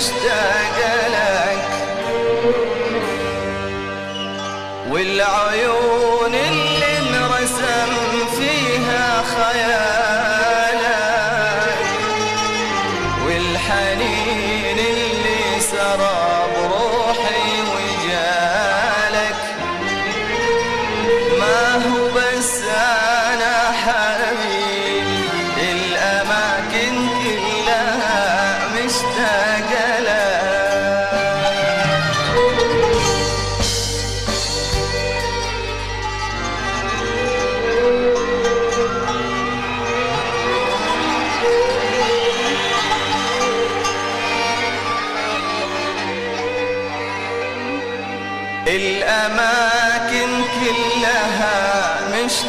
Einstein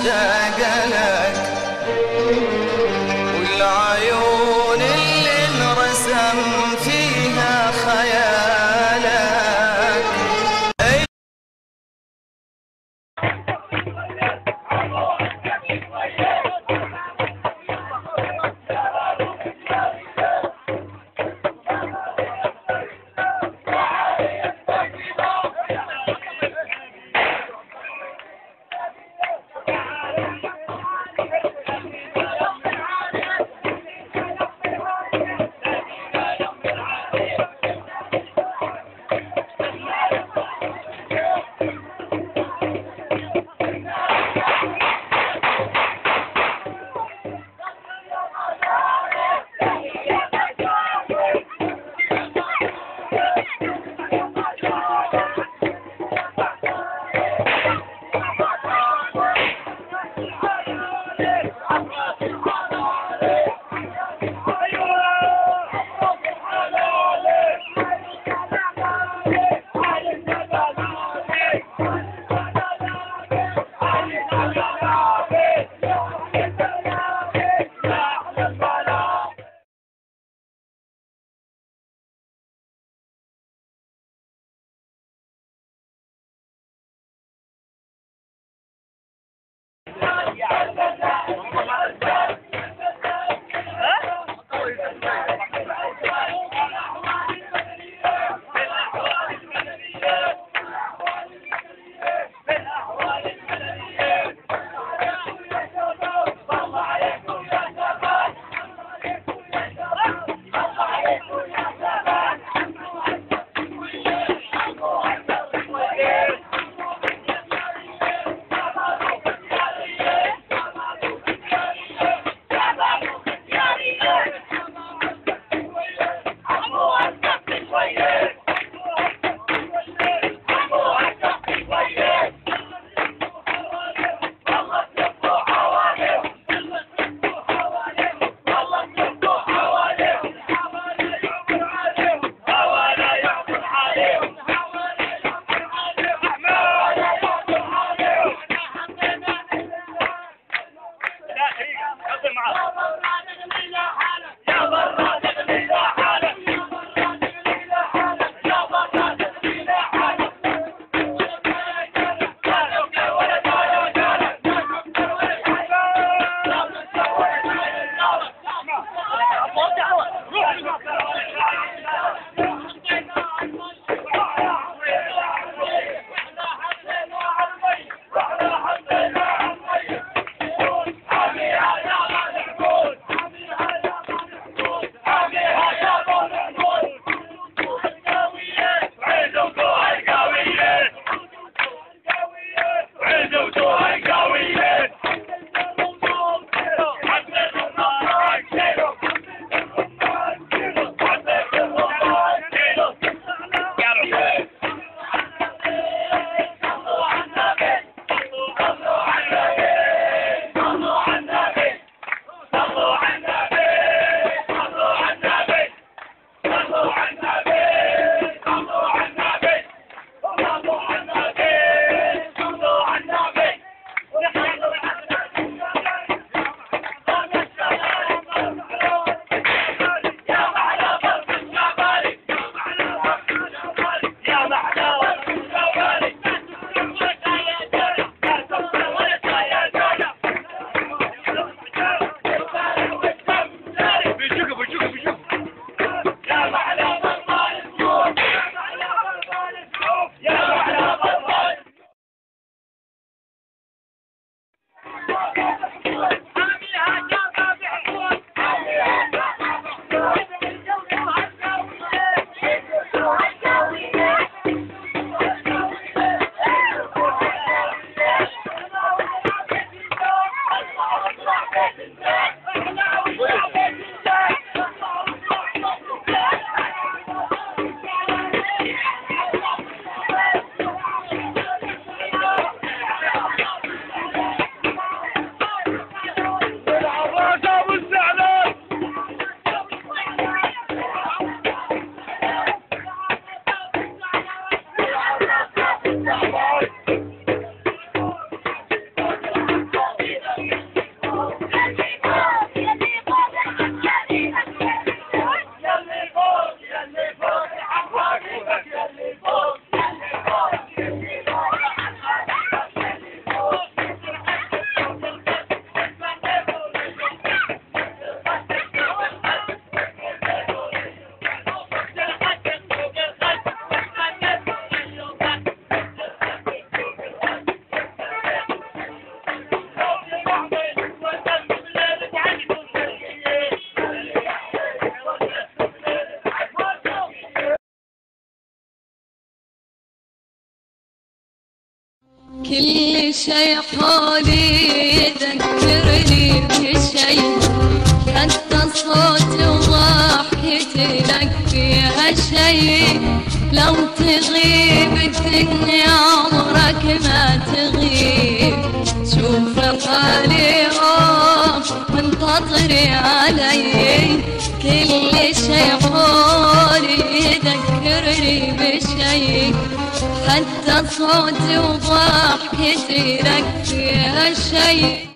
مشتاقة لك كل شي حولي يذكرني بشي حتى صوت وضحكتي لك فيها شي. لو تغيب الدنيا عمرك ما تغيب. شوف حالي منتظري حتى صوتي وضحكتي لك فيها شي